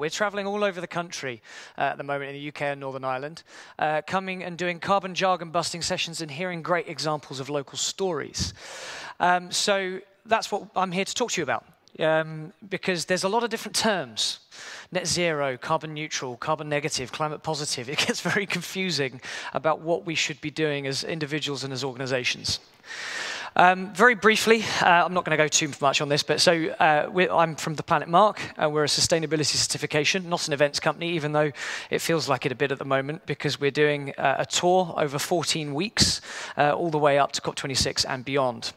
We're traveling all over the country uh, at the moment in the UK and Northern Ireland, uh, coming and doing carbon jargon busting sessions and hearing great examples of local stories. Um, so that's what I'm here to talk to you about. Um, because there's a lot of different terms net zero, carbon neutral, carbon negative, climate positive. It gets very confusing about what we should be doing as individuals and as organizations. Um, very briefly, uh, I'm not going to go too much on this, but so uh, I'm from the Planet Mark. and we're a sustainability certification, not an events company, even though it feels like it a bit at the moment because we're doing uh, a tour over 14 weeks, uh, all the way up to COP26 and beyond.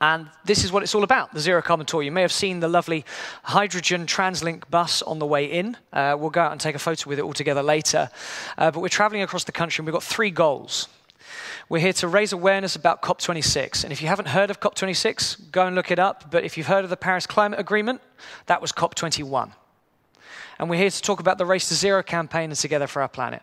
And this is what it's all about, the Zero Carbon Tour. You may have seen the lovely hydrogen TransLink bus on the way in. Uh, we'll go out and take a photo with it all together later. Uh, but we're traveling across the country and we've got three goals. We're here to raise awareness about COP26. And if you haven't heard of COP26, go and look it up. But if you've heard of the Paris Climate Agreement, that was COP21 and we're here to talk about the Race to Zero campaign and Together for Our Planet.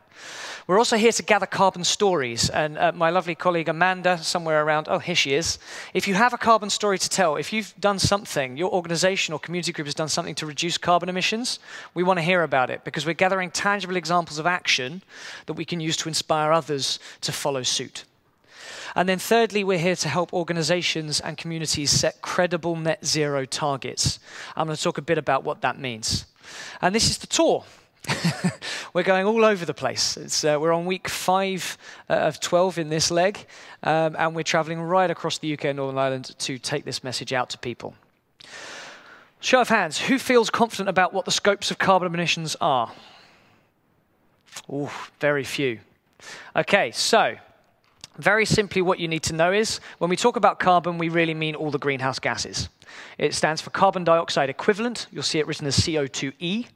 We're also here to gather carbon stories, and uh, my lovely colleague Amanda, somewhere around, oh, here she is. If you have a carbon story to tell, if you've done something, your organization or community group has done something to reduce carbon emissions, we want to hear about it because we're gathering tangible examples of action that we can use to inspire others to follow suit. And then thirdly, we're here to help organizations and communities set credible net zero targets. I'm going to talk a bit about what that means. And this is the tour. we're going all over the place. Uh, we're on week five uh, of 12 in this leg, um, and we're traveling right across the UK and Northern Ireland to take this message out to people. Show of hands, who feels confident about what the scopes of carbon emissions are? Oh, very few. Okay, so very simply, what you need to know is when we talk about carbon, we really mean all the greenhouse gases. It stands for carbon dioxide equivalent. You'll see it written as CO2e.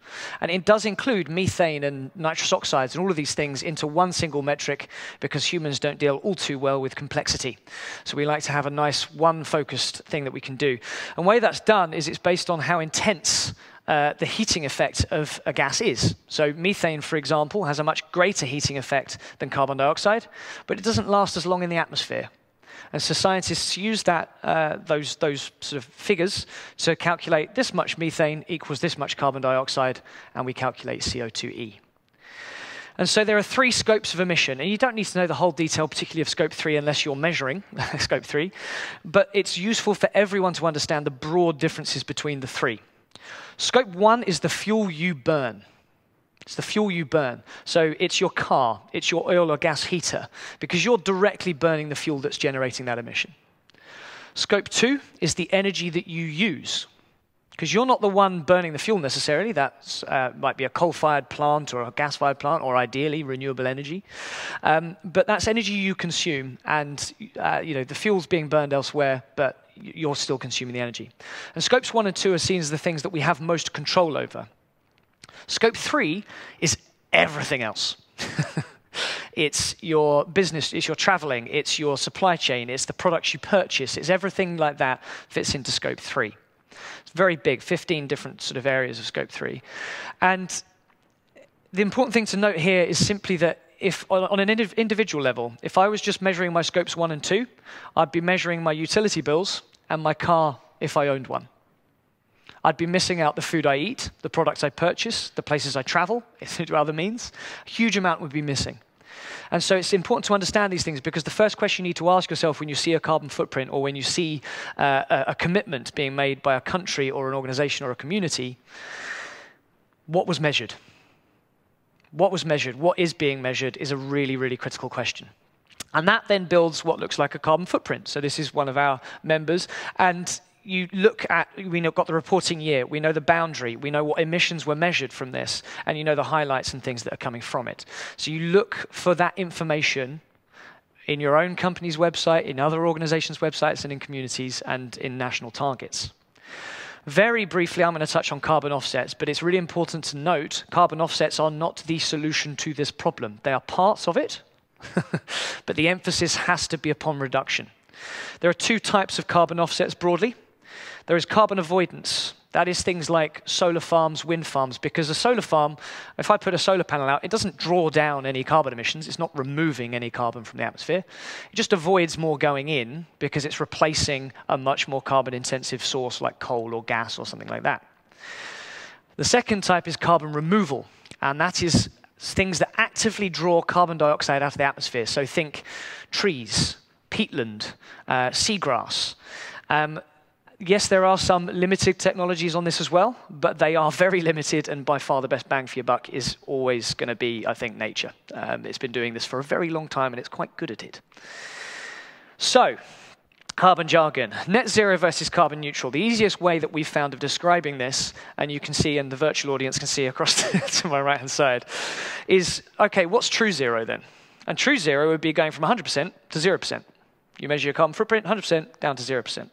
And it does include methane and nitrous oxides and all of these things into one single metric because humans don't deal all too well with complexity. So we like to have a nice one focused thing that we can do. And the way that's done is it's based on how intense uh, the heating effect of a gas is. So, methane, for example, has a much greater heating effect than carbon dioxide, but it doesn't last as long in the atmosphere. And so scientists use that, uh, those, those sort of figures to calculate this much methane equals this much carbon dioxide, and we calculate CO2e. And so there are three scopes of emission, and you don't need to know the whole detail, particularly of scope three, unless you're measuring scope three. But it's useful for everyone to understand the broad differences between the three. Scope one is the fuel you burn. It's the fuel you burn. So it's your car, it's your oil or gas heater, because you're directly burning the fuel that's generating that emission. Scope two is the energy that you use, because you're not the one burning the fuel necessarily. That uh, might be a coal fired plant or a gas fired plant, or ideally renewable energy. Um, but that's energy you consume, and uh, you know, the fuel's being burned elsewhere, but you're still consuming the energy. And scopes one and two are seen as the things that we have most control over. Scope three is everything else. it's your business, it's your traveling, it's your supply chain, it's the products you purchase, it's everything like that fits into scope three. It's very big, 15 different sort of areas of scope three. And the important thing to note here is simply that if on an individual level, if I was just measuring my scopes one and two, I'd be measuring my utility bills and my car if I owned one. I'd be missing out the food I eat, the products I purchase, the places I travel, through other means. A huge amount would be missing. And so it's important to understand these things because the first question you need to ask yourself when you see a carbon footprint or when you see uh, a, a commitment being made by a country or an organization or a community, what was measured? what was measured, what is being measured, is a really, really critical question. And that then builds what looks like a carbon footprint. So this is one of our members. And you look at, we know, got the reporting year, we know the boundary, we know what emissions were measured from this, and you know the highlights and things that are coming from it. So you look for that information in your own company's website, in other organizations' websites, and in communities and in national targets. Very briefly, I'm going to touch on carbon offsets, but it's really important to note carbon offsets are not the solution to this problem. They are parts of it, but the emphasis has to be upon reduction. There are two types of carbon offsets broadly. There is carbon avoidance, that is things like solar farms, wind farms, because a solar farm, if I put a solar panel out, it doesn't draw down any carbon emissions. It's not removing any carbon from the atmosphere. It just avoids more going in because it's replacing a much more carbon intensive source like coal or gas or something like that. The second type is carbon removal, and that is things that actively draw carbon dioxide out of the atmosphere. So think trees, peatland, uh, seagrass. Um, yes, there are some limited technologies on this as well, but they are very limited, and by far the best bang for your buck is always going to be, I think, nature. Um, it's been doing this for a very long time, and it's quite good at it. So, carbon jargon. Net zero versus carbon neutral. The easiest way that we've found of describing this, and you can see, and the virtual audience can see across to my right hand side, is okay, what's true zero then? And true zero would be going from 100% to 0%. You measure your carbon footprint, 100% down to 0%.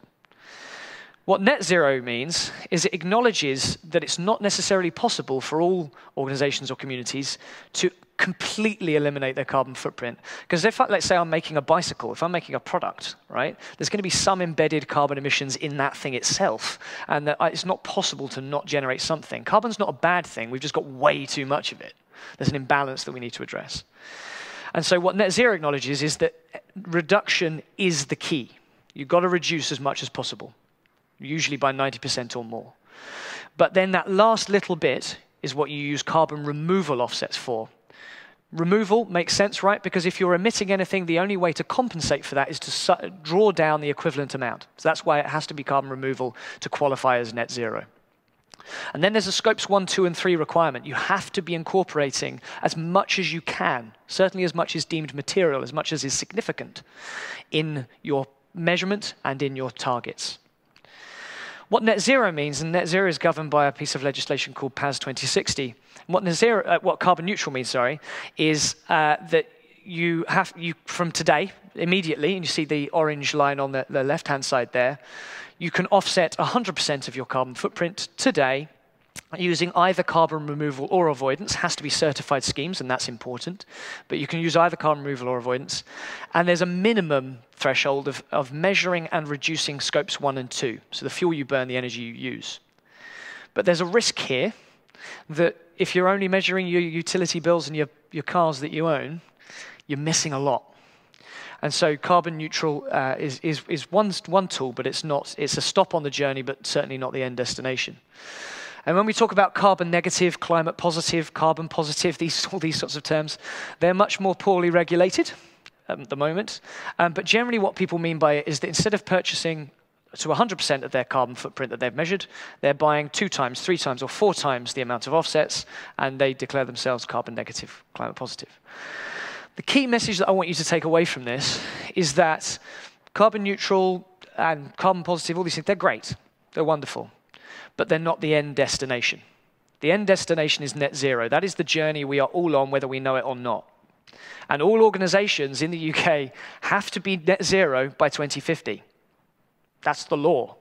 What net zero means is it acknowledges that it's not necessarily possible for all organizations or communities to completely eliminate their carbon footprint. Because if, I, let's say, I'm making a bicycle, if I'm making a product, right, there's going to be some embedded carbon emissions in that thing itself, and that uh, it's not possible to not generate something. Carbon's not a bad thing, we've just got way too much of it. There's an imbalance that we need to address. And so, what net zero acknowledges is that reduction is the key. You've got to reduce as much as possible usually by 90% or more. But then that last little bit is what you use carbon removal offsets for. Removal makes sense, right? Because if you're emitting anything, the only way to compensate for that is to draw down the equivalent amount. So that's why it has to be carbon removal to qualify as net zero. And then there's a scopes one, two, and three requirement. You have to be incorporating as much as you can, certainly as much as deemed material, as much as is significant, in your measurement and in your targets. What net zero means, and net zero is governed by a piece of legislation called PAS 2060. What net zero, uh, what carbon neutral means, sorry, is uh, that you have you from today immediately, and you see the orange line on the, the left-hand side there. You can offset 100% of your carbon footprint today using either carbon removal or avoidance has to be certified schemes and that's important. But you can use either carbon removal or avoidance and there's a minimum threshold of, of measuring and reducing scopes one and two so the fuel you burn the energy you use. But there's a risk here that if you're only measuring your utility bills and your, your cars that you own you're missing a lot. And so carbon neutral uh, is, is, is one, one tool but it's not it's a stop on the journey but certainly not the end destination and when we talk about carbon negative, climate positive, carbon positive, these, all these sorts of terms, they're much more poorly regulated at the moment. Um, but generally, what people mean by it is that instead of purchasing to 100% of their carbon footprint that they've measured, they're buying two times, three times, or four times the amount of offsets, and they declare themselves carbon negative, climate positive. The key message that I want you to take away from this is that carbon neutral and carbon positive, all these things, they're great. They're wonderful but they're not the end destination. The end destination is net zero. That is the journey we are all on, whether we know it or not. And all organizations in the UK have to be net zero by 2050. That's the law.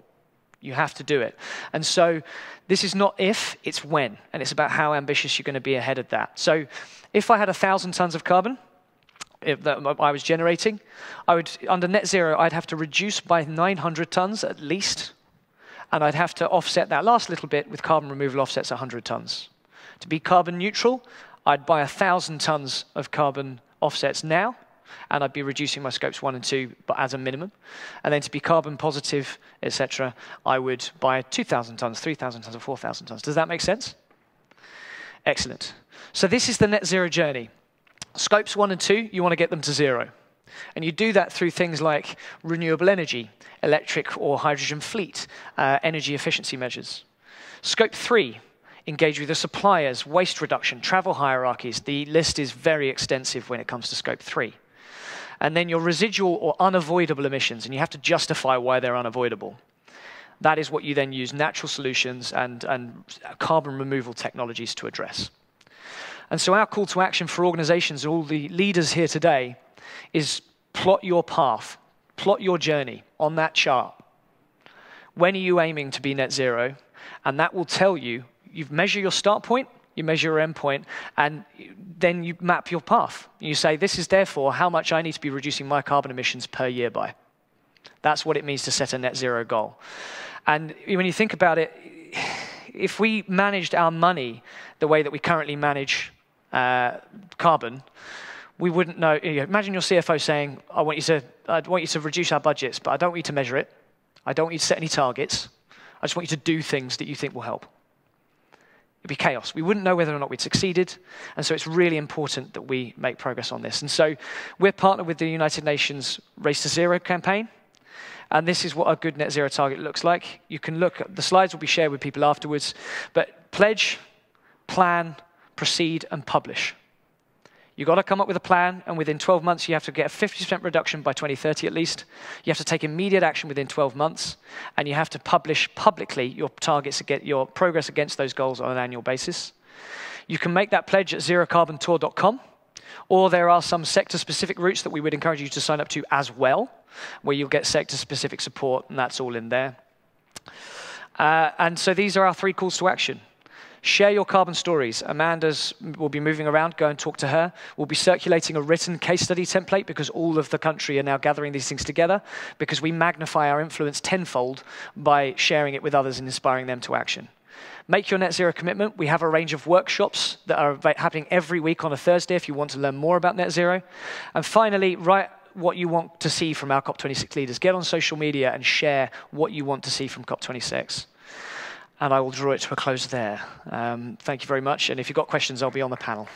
You have to do it. And so this is not if, it's when. And it's about how ambitious you're going to be ahead of that. So if I had 1,000 tons of carbon, that I was generating, I would, under net zero, I'd have to reduce by 900 tons at least and I'd have to offset that last little bit with carbon removal offsets 100 tons. To be carbon neutral, I'd buy 1,000 tons of carbon offsets now, and I'd be reducing my scopes one and two, but as a minimum. And then to be carbon positive, etc., I would buy 2,000 tons, 3,000 tons, or 4,000 tons. Does that make sense? Excellent. So this is the net zero journey. Scopes one and two, you want to get them to zero. And you do that through things like renewable energy, electric or hydrogen fleet, uh, energy efficiency measures. Scope three, engage with the suppliers, waste reduction, travel hierarchies. The list is very extensive when it comes to scope three. And then your residual or unavoidable emissions, and you have to justify why they're unavoidable. That is what you then use natural solutions and, and carbon removal technologies to address. And so, our call to action for organizations, all the leaders here today, is plot your path, plot your journey on that chart. When are you aiming to be net zero? And that will tell you, you measure your start point, you measure your end point, and then you map your path. You say, this is therefore how much I need to be reducing my carbon emissions per year by. That's what it means to set a net zero goal. And when you think about it, if we managed our money the way that we currently manage uh, carbon, we wouldn't know. You know. Imagine your CFO saying, I want, you to, I want you to reduce our budgets, but I don't want you to measure it. I don't want you to set any targets. I just want you to do things that you think will help. It'd be chaos. We wouldn't know whether or not we'd succeeded. And so it's really important that we make progress on this. And so we're partnered with the United Nations Race to Zero campaign. And this is what a good net zero target looks like. You can look, the slides will be shared with people afterwards, but pledge, plan, proceed, and publish. You've got to come up with a plan, and within 12 months, you have to get a 50% reduction by 2030 at least. You have to take immediate action within 12 months, and you have to publish publicly your targets, your progress against those goals on an annual basis. You can make that pledge at zerocarbontour.com, or there are some sector specific routes that we would encourage you to sign up to as well, where you'll get sector specific support, and that's all in there. Uh, and so these are our three calls to action. Share your carbon stories. Amanda's will be moving around. Go and talk to her. We'll be circulating a written case study template because all of the country are now gathering these things together because we magnify our influence tenfold by sharing it with others and inspiring them to action. Make your net zero commitment. We have a range of workshops that are happening every week on a Thursday if you want to learn more about net zero. And finally, write what you want to see from our COP26 leaders. Get on social media and share what you want to see from COP26 and I will draw it to a close there. Um, thank you very much. And if you've got questions, I'll be on the panel.